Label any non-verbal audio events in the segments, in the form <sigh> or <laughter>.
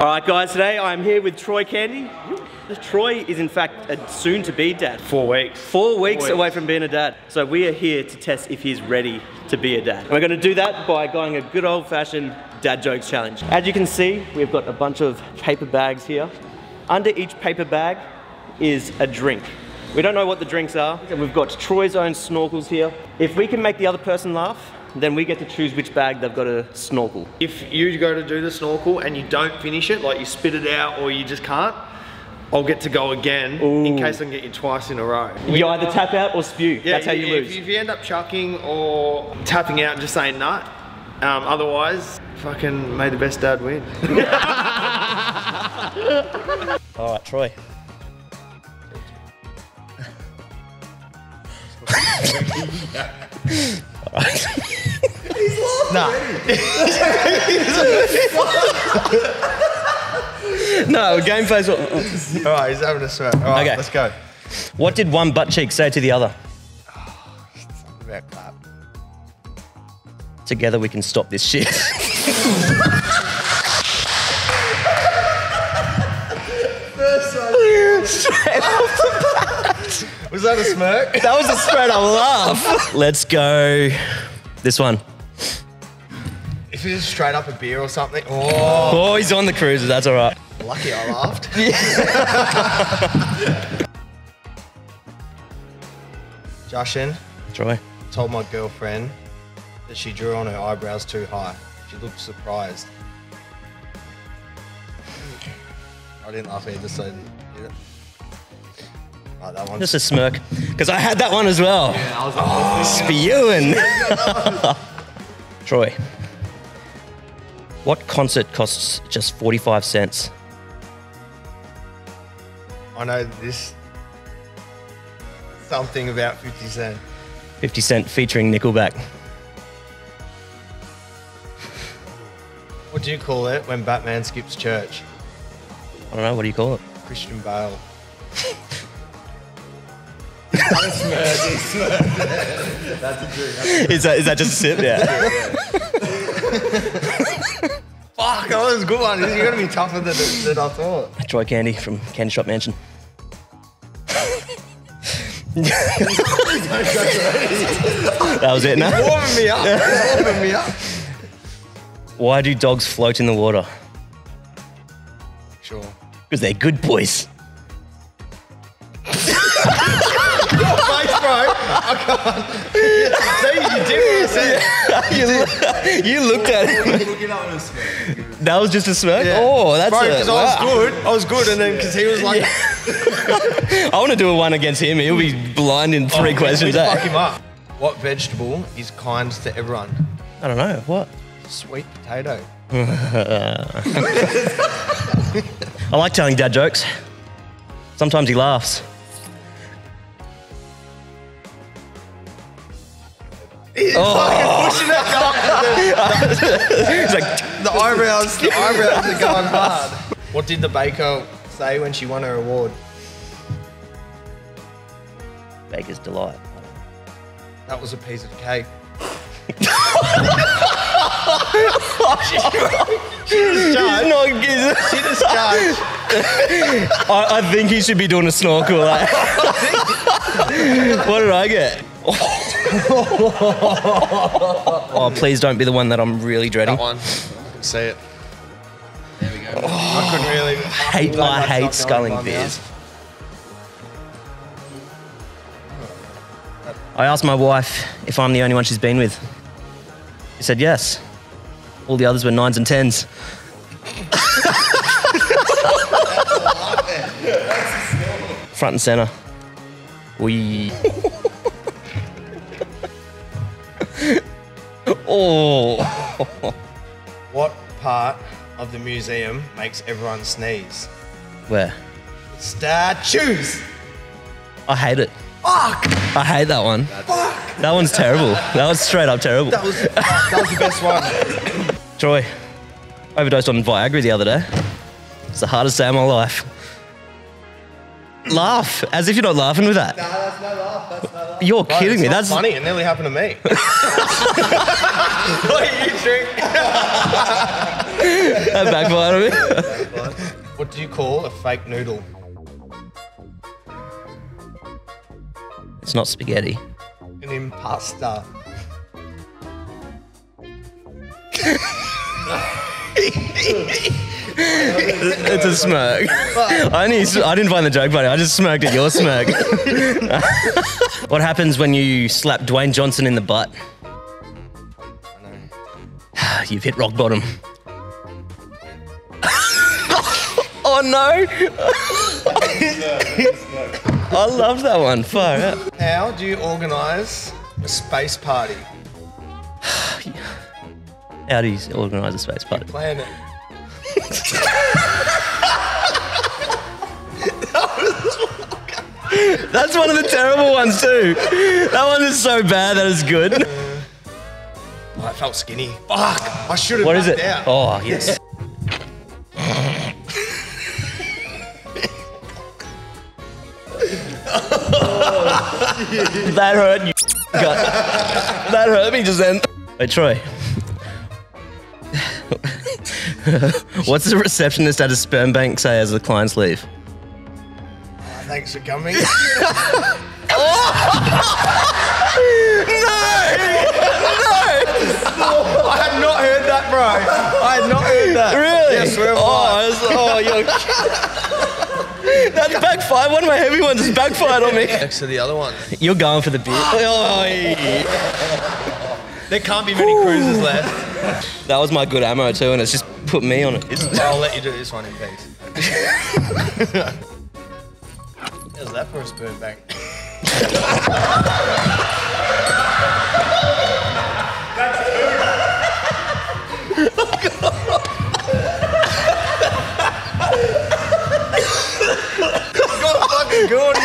All right, guys, today I'm here with Troy Candy. Troy is in fact a soon to be dad. Four weeks. Four weeks weeks. away from being a dad. So we are here to test if he's ready to be a dad. And we're going to do that by going a good old fashioned dad jokes challenge. As you can see, we've got a bunch of paper bags here. Under each paper bag is a drink. We don't know what the drinks are. We've got Troy's own snorkels here. If we can make the other person laugh, then we get to choose which bag they've got to snorkel. If you go to do the snorkel and you don't finish it, like you spit it out or you just can't, I'll get to go again in case I can get you twice in a row. You either tap out or spew. That's how you if, lose. If you end up chucking or tapping out and just saying nut, um, otherwise, fucking may the best dad win. <laughs> All right, Troy. <laughs> nah. <laughs> No, game face. All right, he's having a sweat. All right, Okay. let's go. What did one butt cheek say to the other? Oh, Something About clap. Together we can stop this shit. <laughs> Was that a smirk? <laughs> that was a straight up laugh. Let's go. This one. if it was straight up a beer or something, oh, Oh, he's on the cruiser. That's all right. lucky I laughed. <laughs> Justin Troy. told my girlfriend that she drew on her eyebrows too high. She looked surprised. I didn't laugh either, so did it. Right, that one. Just a smirk. Because I had that one as well. Oh, oh spewing. <laughs> Troy. What concert costs just 45 cents? I know this. Something about 50 Cent. 50 Cent featuring Nickelback. What do you call it when Batman skips church? I don't know, what do you call it? Christian Bale. <laughs> Is that, is that just a sip? Yeah. Fuck, that was a good one. You're gonna be tougher than, than I thought. Troy Candy from Candy Shop Mansion. that was it, no? Warming me up. It's warming me up. Why do dogs float in the water? Sure. Because they're good boys. I can't. See, you did what I said. <laughs> you, looked at him. Looking up in a smirk. That was just a smirk? Yeah. Oh, that's Bro, a, because I was good. I was good, and then because he was like, <laughs> I want to do a one against him. He'll be blind in three questions. eh? fuck him up. What vegetable is kind to everyone? I don't know. What? Sweet potato. <laughs> I like telling dad jokes. Sometimes he laughs. He's fucking pushing it up. He's like, The eyebrows, the eyebrows are going <laughs> hard. What did the baker say when she won her award? Baker's delight. That was a piece of cake. <laughs> He's not, he's- She just judged. <laughs> I, I think he should be doing a snorkel. Like. what did I get? Oh, please don't be the one that I'm really dreading. That one. See it. There we go. I couldn't really. Oh, hate, I hate sculling beers. I asked my wife if I'm the only one she's been with. She said yes. All the others were nines and tens. <laughs> Front and center. We. <laughs> oh. <laughs> What part of the museum makes everyone sneeze? Where? Statues. I hate it. Fuck. I hate that one. Fuck. That one's terrible. That was straight up terrible. That was that was the best one. <laughs> Troy, overdosed on Viagra the other day. It's the hardest day of my life. Laugh, as if you're not laughing with that. Nah, that's no laugh. That's no laugh. You're Bro, kidding me. That's funny. It nearly happened to me. <laughs> what you drink? that backfired on me. What do you call a fake noodle? It's not spaghetti. An impasta. It's a smirk. I, only, I didn't find the joke funny. I just smirked at your smirk. <laughs> what happens when you slap Dwayne Johnson in the butt? You've hit rock bottom. <laughs> oh no! <laughs> I loved that one. Far out. How do you organise a space party? How do you organise a space party? Plan it. That's one of the terrible ones too. That one is so bad that it's good. Oh, I felt skinny. Fuck! I should have What is it? out. Oh yes. <laughs> that hurt you. That hurt me just then. Hey Troy. <laughs> What's the receptionist at a sperm bank say as the clients leave? Uh, thanks for coming. <laughs> I had not heard that, bro. I had not heard that. Really? Yeah, swear oh, by. I was- oh, you're. <laughs> That's backfired. One of my heavy ones has backfired on me. Next to the other one. You're going for the beer. Oh, yeah. There can't be many cruises left. That was my good ammo too, and it's just put me on it. I'll let you do this one in peace. <laughs> How's that for a spoon bank? <laughs> Got fucking good.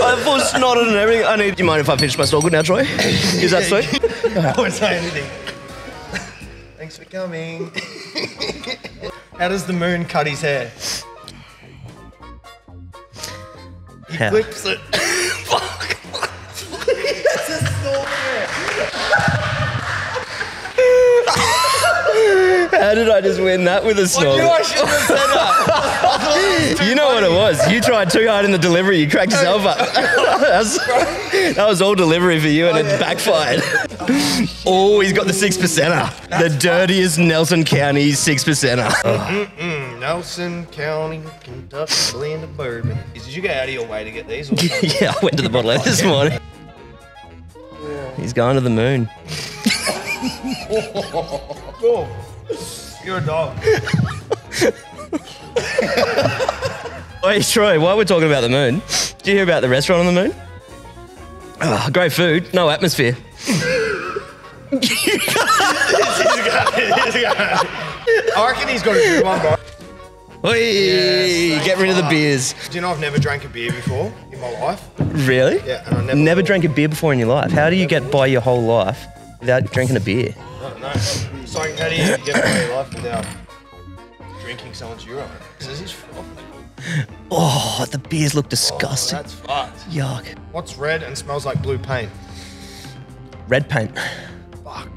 I full snotted and everything. I need. Do you mind if I finish my good now, Troy? Is that sweet? I won't say anything. Thanks for coming. How does the moon cut his hair? He How? clips it. How did I just win that with a snort? knew I shouldn't have said that. <laughs> You know what it was. You tried too hard in the delivery. You cracked yourself up. <laughs> That's- that was all delivery for you, and it oh, backfired. <laughs> Oh, he's got the six percenter. The dirtiest Nelson County six percenter. Nelson County, Kentucky, blend of bourbon. Did you go out of your way to get these? Yeah, I went to the bottle this morning. He's going to the moon. Cool. You're a dog. <laughs> Hey Troy, while we're talking about the moon, did you hear about the restaurant on the moon? Oh, great food, no atmosphere. <laughs> I reckon he's got a good one, bro. Oi, get rid of the beers. Do you know I've never drank a beer before in my life? Really? Yeah, and I never. Never drank a beer before in your life. How do you get by your whole life without drinking a beer? No, no. So how do you get by your life without drinking someone's urine? This is frothy. Oh, the beers look Oh, disgusting. that's fucked. Yuck. What's red and smells like blue paint? Red paint. Fuck.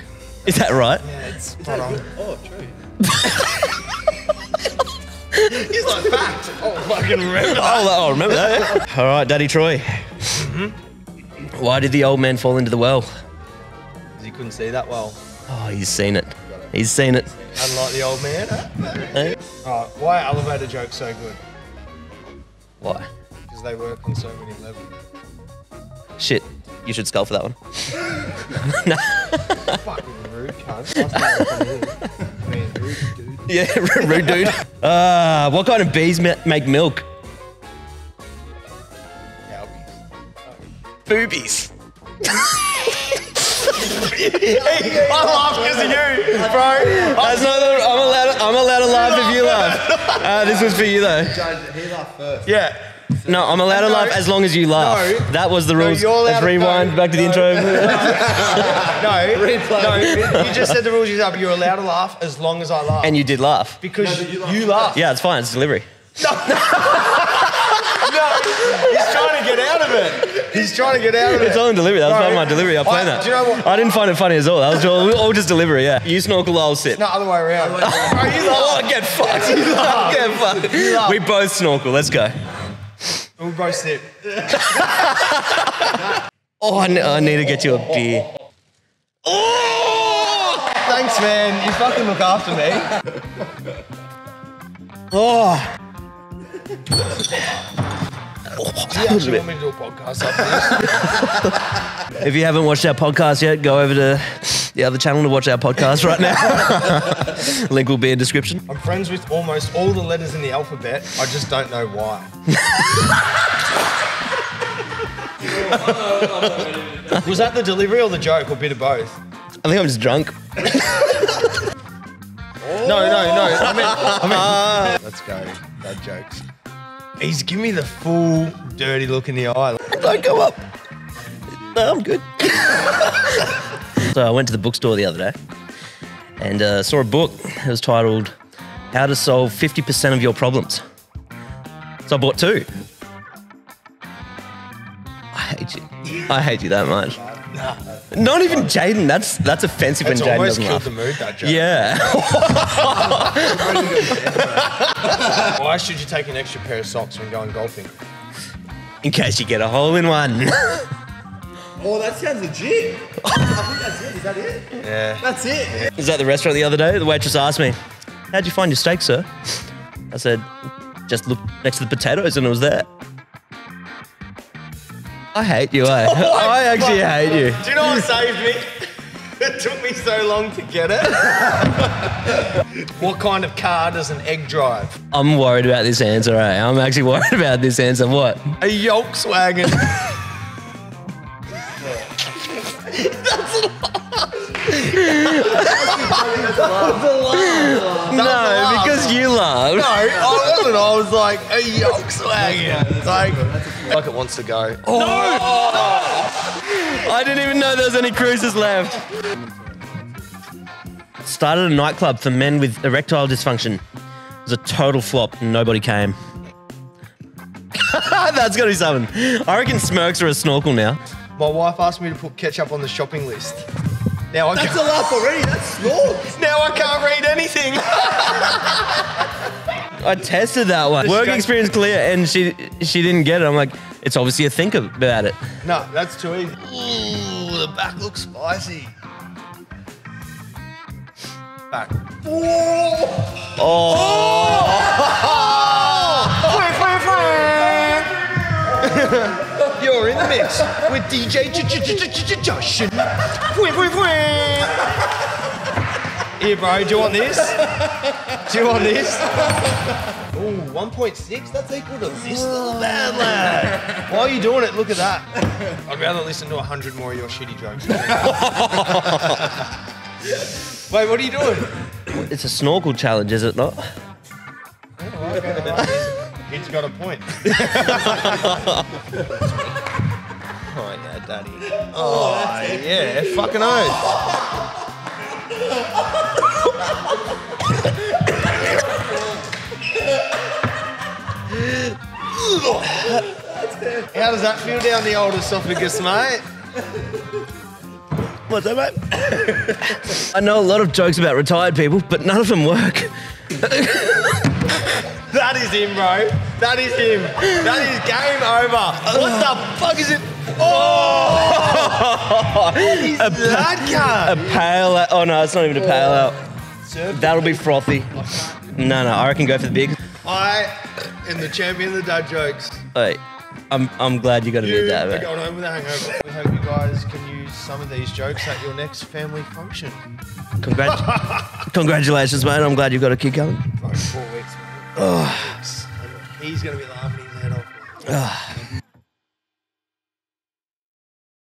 Is that right? Yeah, it's spot on. Oh, true. <laughs> He's like fact. Oh, fucking remember. <laughs> Oh, oh, remember that? <laughs> All right, Daddy Troy. Mm-hmm. Why did the old man fall into the well? Because He couldn't see that well. Oh, he's seen it. He's seen it. Unlike the old man. Eh? Alright, why are elevator jokes so good? Why? Because they work on so many levels. Shit. You should skull for that one. <laughs> <laughs> Fucking rude cunt. What. Man, rude dude. Yeah, <laughs> rude dude. Uh, what kind of bees ma- make milk? Cowbies. Boobies. I laughed because of you, bro. That's not the, I'm allowed. I'm allowed to laugh if you laugh. Uh, this was for you though. He laughed first. Yeah. No, I'm allowed to laugh as long as you laugh. No. That was the No, rules. you're allowed Let's rewind no. back to the No. intro. <laughs> No, no, you just said the rules is up. You're allowed to laugh as long as I laugh. and you did laugh. because you, laugh. Yeah, it's fine. It's delivery. No, <laughs> He's trying to get out of it. He's trying to get out of it. It's all in delivery. That was part of my delivery. I planned I- that. do you know what- I didn't find it funny at all. That was all, all just delivery. Yeah. You snorkel, I'll sit. No, other way around. Bro, <laughs> oh, you Oh, laugh. get fucked. get fucked. We both snorkel. Let's go. We'll both sit. <laughs> Oh, I, ne- I need to get you a beer. Oh! Thanks, man. You fucking look after me. Oh. Do you actually want me to do a podcast after this? If you haven't watched our podcast yet, go over to the other channel to watch our podcast right now. <laughs> Link will be in description. I'm friends with almost all the letters in the alphabet. I just don't know why. <laughs> Was that the delivery or the joke or bit of both? I think I'm just drunk. <laughs> No, no, no. I mean, I mean. Let's go. Bad jokes. He's giving me the full dirty look in the eye. Don't go up. No, I'm good. <laughs> so I went to the bookstore the other day and uh, saw a book. It was titled "How to Solve 50% of Your Problems." So I bought two. I hate you. I hate you that much. Not even Jaden. That's that's offensive It's when Jaden doesn't laugh. the mood. Yeah. <laughs> <laughs> <laughs> Why should you take an extra pair of socks when going golfing? In case you get a hole in one. Oh, that sounds legit. <laughs> I think that's it. Is that it? Yeah. That's it. was at the restaurant the other day. The waitress asked me, "How'd you find your steak, sir?" I said, "Just look next to the potatoes, and it was there." I hate you. eh? <laughs> I actually hate you. Do you know what saved me? It took me so long to get it. <laughs> what kind of car does an egg drive? I'm worried about this answer. Eh? I'm actually <laughs> worried about this answer. What? A Volkswagen. <laughs> No, because you laughed. No, I wasn't. I was like, a Volkswagen. Like, like it wants to go. I didn't even know there was any cruises left. Started a nightclub for men with erectile dysfunction. It was a total flop. Nobody came. <laughs> That's gotta be something. I reckon smirks are a snorkel now. My wife asked me to put ketchup on the shopping list. Now I That's a laugh already. That's snort. now I can't read anything. <laughs> I tested that one. Work experience clear, and she she didn't get it. I'm like, it's obviously a think about it. no, that's too easy. Ooh, the back looks spicy. Back. Oh! oh! <laughs> You're in the mix with DJ Josh. Here, bro, do you want this? Do you want this? Ooh, 1.6? That's equal to this little bad lad. Why are you doing it? Look at that. I'd rather listen to 100 more of your shitty jokes. <laughs> Wait, what are you doing? It's a snorkel challenge, is it not? <laughs> Kid's got a point. <laughs> oh, yeah, daddy. Oh, yeah, fucking oath. How does that feel down the old esophagus, mate? What's that, mate? <laughs> I know a lot of jokes about retired people, but none of them work. <laughs> That is him, bro. That is him. That is game over. What the fuck is it? Oh! <laughs> what is that A pale ale. Oh no, it's not even a pale ale. That'll be frothy. No, no, I reckon go for the big. I am the champion of the dad jokes. Wait, I'm I'm glad you got to be a dad. mate. going home with a hangover. We hope you guys can use some of these jokes at your next family function. Congrat- <laughs> Congratulations, mate. I'm glad you got a kid coming. Four weeks, man. Four weeks. And he's going to be laughing his head off.